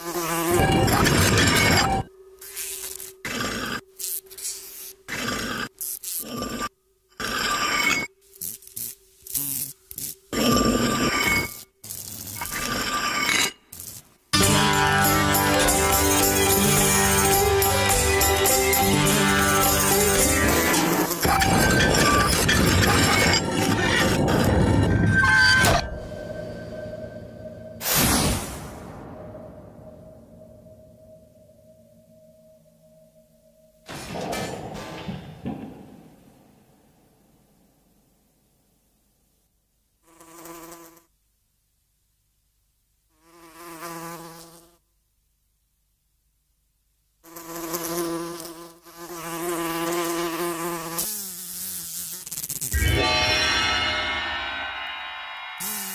Mm-hmm. Mm.